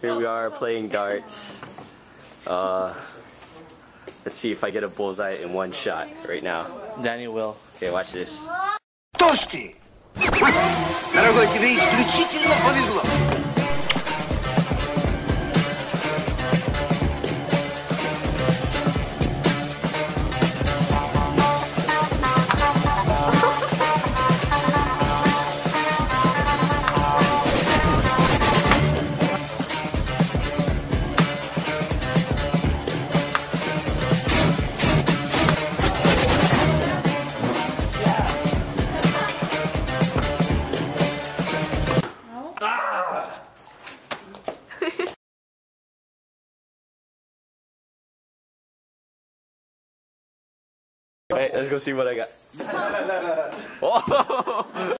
Here we are playing darts. Uh, let's see if I get a bullseye in one shot right now. Danny will. Okay, watch this. Тости! Дорогой, тебе исключительно повезло. Alright, let's go see what I got. Oh!